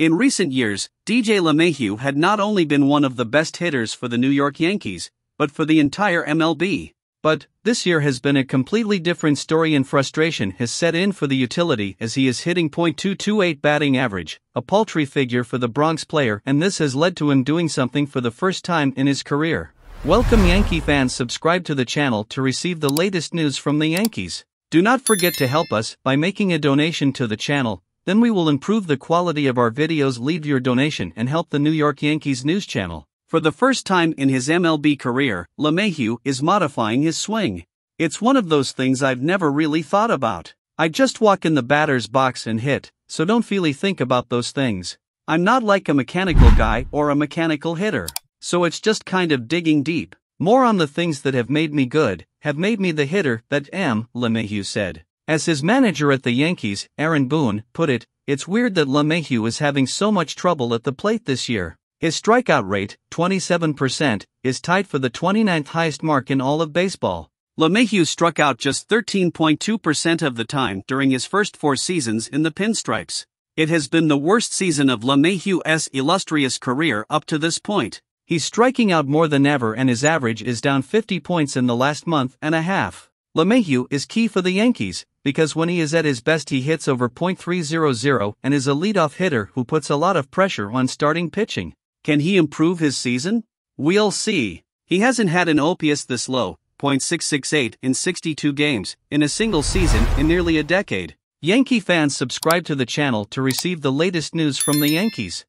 In recent years, DJ LeMahieu had not only been one of the best hitters for the New York Yankees, but for the entire MLB. But, this year has been a completely different story and frustration has set in for the utility as he is hitting .228 batting average, a paltry figure for the Bronx player and this has led to him doing something for the first time in his career. Welcome Yankee fans subscribe to the channel to receive the latest news from the Yankees. Do not forget to help us by making a donation to the channel, then we will improve the quality of our videos leave your donation and help the New York Yankees news channel. For the first time in his MLB career, LeMahieu is modifying his swing. It's one of those things I've never really thought about. I just walk in the batter's box and hit, so don't really think about those things. I'm not like a mechanical guy or a mechanical hitter. So it's just kind of digging deep. More on the things that have made me good, have made me the hitter that am, LeMahieu said. As his manager at the Yankees, Aaron Boone, put it, it's weird that LeMahieu is having so much trouble at the plate this year. His strikeout rate, 27%, is tied for the 29th highest mark in all of baseball. LeMahieu struck out just 13.2% of the time during his first four seasons in the Pinstripes. It has been the worst season of LeMahieu's illustrious career up to this point. He's striking out more than ever and his average is down 50 points in the last month and a half. LeMahieu is key for the Yankees, because when he is at his best he hits over .300 and is a leadoff hitter who puts a lot of pressure on starting pitching. Can he improve his season? We'll see. He hasn't had an OPS this low, .668 in 62 games, in a single season in nearly a decade. Yankee fans subscribe to the channel to receive the latest news from the Yankees.